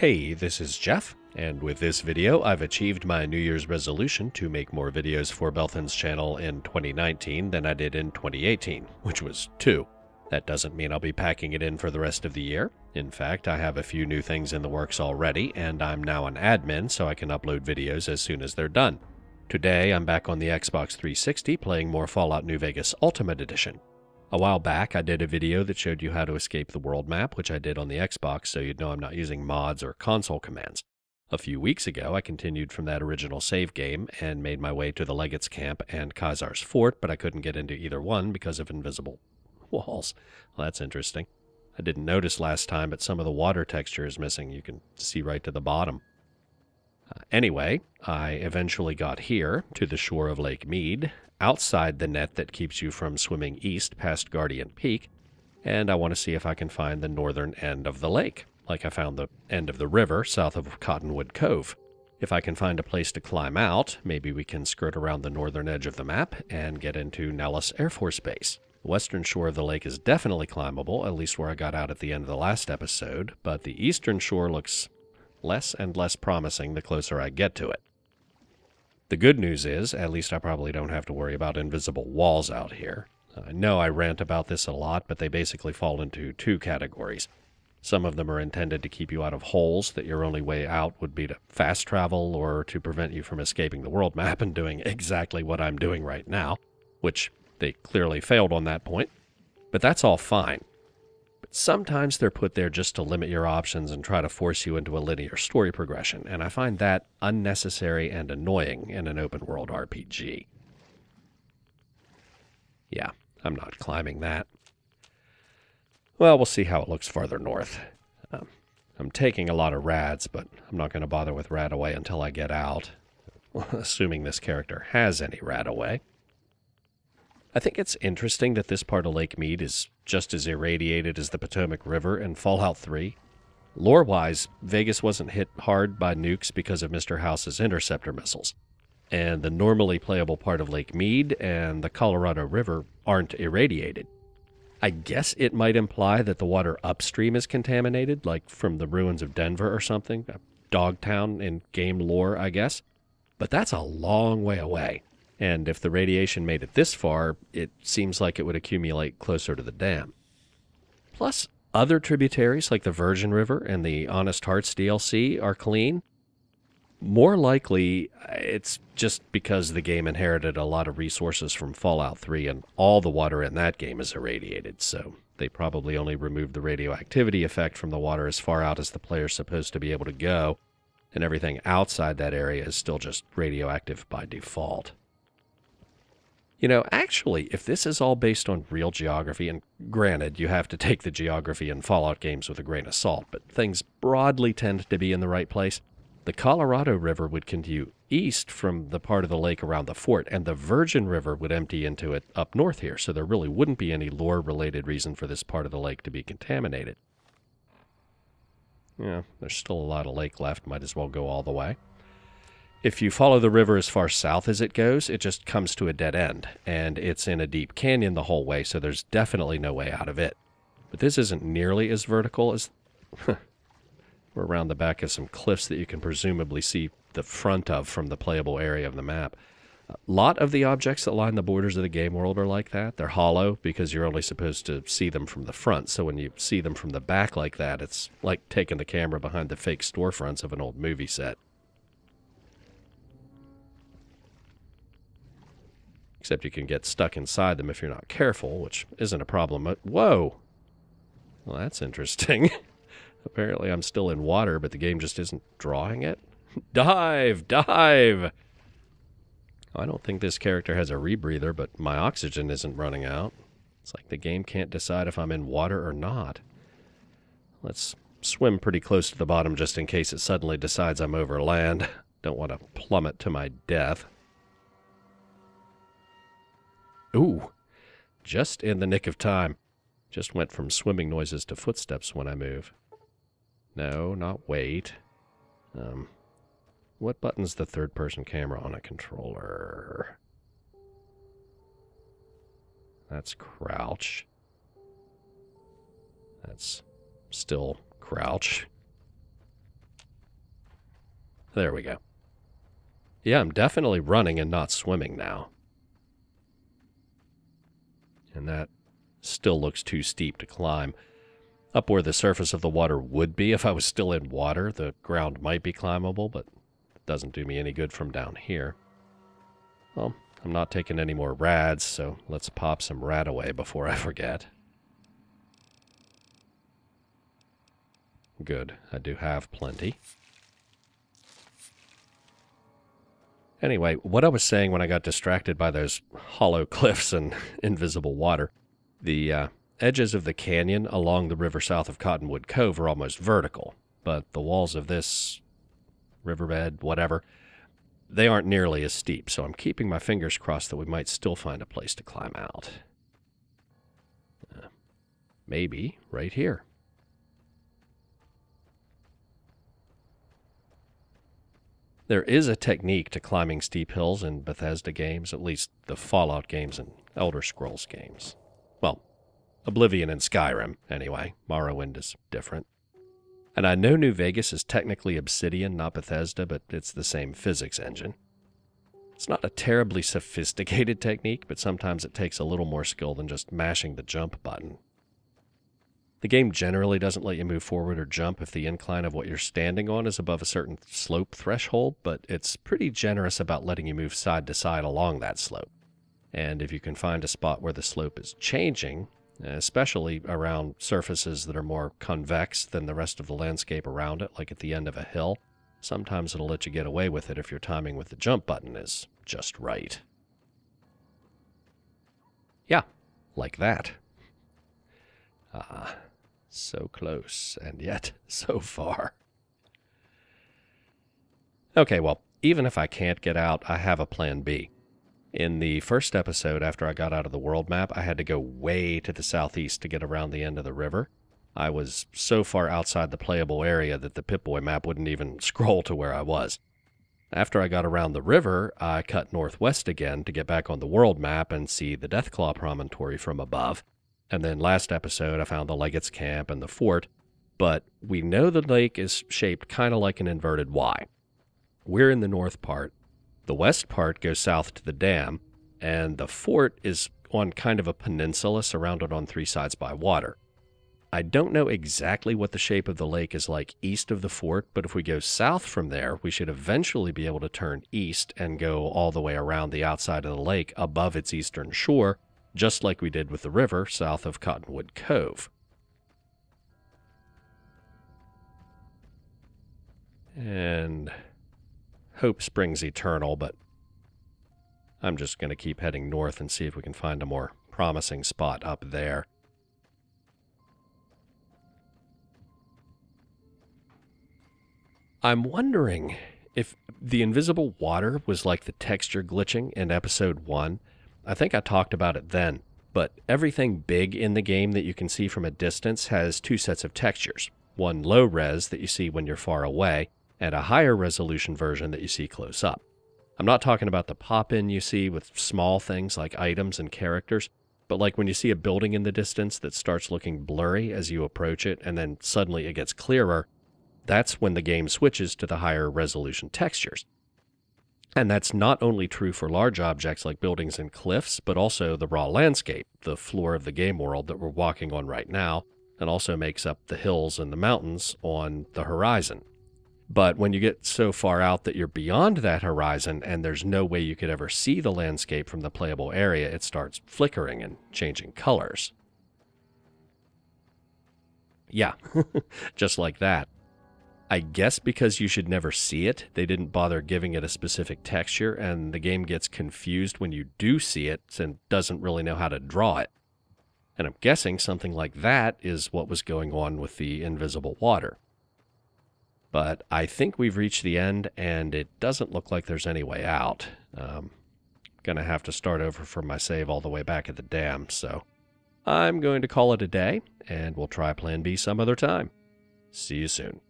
Hey, this is Jeff, and with this video, I've achieved my New Year's resolution to make more videos for Belthan's channel in 2019 than I did in 2018, which was two. That doesn't mean I'll be packing it in for the rest of the year. In fact, I have a few new things in the works already, and I'm now an admin so I can upload videos as soon as they're done. Today, I'm back on the Xbox 360 playing more Fallout New Vegas Ultimate Edition. A while back, I did a video that showed you how to escape the world map, which I did on the Xbox, so you'd know I'm not using mods or console commands. A few weeks ago, I continued from that original save game and made my way to the Legates camp and Caesar's fort, but I couldn't get into either one because of invisible walls. Well, that's interesting. I didn't notice last time, but some of the water texture is missing. You can see right to the bottom. Anyway, I eventually got here to the shore of Lake Mead, outside the net that keeps you from swimming east past Guardian Peak, and I want to see if I can find the northern end of the lake, like I found the end of the river south of Cottonwood Cove. If I can find a place to climb out, maybe we can skirt around the northern edge of the map and get into Nellis Air Force Base. The western shore of the lake is definitely climbable, at least where I got out at the end of the last episode, but the eastern shore looks less and less promising the closer I get to it. The good news is, at least I probably don't have to worry about invisible walls out here. I know I rant about this a lot, but they basically fall into two categories. Some of them are intended to keep you out of holes that your only way out would be to fast travel or to prevent you from escaping the world map and doing exactly what I'm doing right now, which they clearly failed on that point. But that's all fine. Sometimes they're put there just to limit your options and try to force you into a linear story progression, and I find that unnecessary and annoying in an open world RPG. Yeah, I'm not climbing that. Well, we'll see how it looks farther north. Um, I'm taking a lot of rads, but I'm not going to bother with RadAway until I get out, assuming this character has any RadAway. I think it's interesting that this part of Lake Mead is just as irradiated as the Potomac River in Fallout 3. Lore wise, Vegas wasn't hit hard by nukes because of Mr. House's interceptor missiles. And the normally playable part of Lake Mead and the Colorado River aren't irradiated. I guess it might imply that the water upstream is contaminated, like from the ruins of Denver or something, Dogtown in game lore, I guess. But that's a long way away. And if the radiation made it this far, it seems like it would accumulate closer to the dam. Plus, other tributaries like the Virgin River and the Honest Hearts DLC are clean. More likely, it's just because the game inherited a lot of resources from Fallout 3 and all the water in that game is irradiated, so they probably only removed the radioactivity effect from the water as far out as the player's supposed to be able to go, and everything outside that area is still just radioactive by default. You know, actually, if this is all based on real geography, and granted, you have to take the geography in Fallout games with a grain of salt, but things broadly tend to be in the right place, the Colorado River would continue east from the part of the lake around the fort, and the Virgin River would empty into it up north here, so there really wouldn't be any lore related reason for this part of the lake to be contaminated. Yeah, there's still a lot of lake left, might as well go all the way. If you follow the river as far south as it goes, it just comes to a dead end, and it's in a deep canyon the whole way, so there's definitely no way out of it. But this isn't nearly as vertical as. We're around the back of some cliffs that you can presumably see the front of from the playable area of the map. A lot of the objects that line the borders of the game world are like that. They're hollow because you're only supposed to see them from the front. So when you see them from the back like that, it's like taking the camera behind the fake storefronts of an old movie set. Except you can get stuck inside them if you're not careful, which isn't a problem. But, whoa! Well, that's interesting. Apparently, I'm still in water, but the game just isn't drawing it. dive! Dive! I don't think this character has a rebreather, but my oxygen isn't running out. It's like the game can't decide if I'm in water or not. Let's swim pretty close to the bottom just in case it suddenly decides I'm over land. Don't want to plummet to my death. Ooh, just in the nick of time. Just went from swimming noises to footsteps when I move. No, not wait. Um, what button's the third person camera on a controller? That's crouch. That's still crouch. There we go. Yeah, I'm definitely running and not swimming now. And that still looks too steep to climb. Up where the surface of the water would be if I was still in water, the ground might be climbable, but it doesn't do me any good from down here. Well, I'm not taking any more rads, so let's pop some RadAway before I forget. Good, I do have plenty. Anyway, what I was saying when I got distracted by those hollow cliffs and invisible water, the uh, edges of the canyon along the river south of Cottonwood Cove are almost vertical, but the walls of this riverbed, whatever, they aren't nearly as steep, so I'm keeping my fingers crossed that we might still find a place to climb out. Uh, maybe right here. There is a technique to climbing steep hills in Bethesda games, at least the Fallout games and Elder Scrolls games. Well, Oblivion and Skyrim, anyway. Morrowind is different. And I know New Vegas is technically Obsidian, not Bethesda, but it's the same physics engine. It's not a terribly sophisticated technique, but sometimes it takes a little more skill than just mashing the jump button. The game generally doesn't let you move forward or jump if the incline of what you're standing on is above a certain slope threshold, but it's pretty generous about letting you move side to side along that slope. And if you can find a spot where the slope is changing, especially around surfaces that are more convex than the rest of the landscape around it, like at the end of a hill, sometimes it'll let you get away with it if your timing with the jump button is just right. Yeah, like that. Ah. So close, and yet so far. Okay, well, even if I can't get out, I have a plan B. In the first episode, after I got out of the world map, I had to go way to the southeast to get around the end of the river. I was so far outside the playable area that the Pip-Boy map wouldn't even scroll to where I was. After I got around the river, I cut northwest again to get back on the world map and see the Deathclaw promontory from above, and then last episode, I found the Legate's camp and the fort, but we know the lake is shaped kind of like an inverted Y. We're in the north part. The west part goes south to the dam, and the fort is on kind of a peninsula surrounded on three sides by water. I don't know exactly what the shape of the lake is like east of the fort, but if we go south from there, we should eventually be able to turn east and go all the way around the outside of the lake above its eastern shore just like we did with the river south of Cottonwood Cove. And hope springs eternal, but I'm just going to keep heading north and see if we can find a more promising spot up there. I'm wondering if the invisible water was like the texture glitching in episode 1 I think I talked about it then, but everything big in the game that you can see from a distance has two sets of textures one low res that you see when you're far away, and a higher resolution version that you see close up. I'm not talking about the pop in you see with small things like items and characters, but like when you see a building in the distance that starts looking blurry as you approach it and then suddenly it gets clearer, that's when the game switches to the higher resolution textures. And that's not only true for large objects like buildings and cliffs, but also the raw landscape, the floor of the game world that we're walking on right now, and also makes up the hills and the mountains on the horizon. But when you get so far out that you're beyond that horizon and there's no way you could ever see the landscape from the playable area, it starts flickering and changing colors. Yeah, just like that. I guess because you should never see it, they didn't bother giving it a specific texture, and the game gets confused when you do see it and doesn't really know how to draw it. And I'm guessing something like that is what was going on with the invisible water. But I think we've reached the end, and it doesn't look like there's any way out. Um, gonna have to start over from my save all the way back at the dam, so I'm going to call it a day, and we'll try Plan B some other time. See you soon.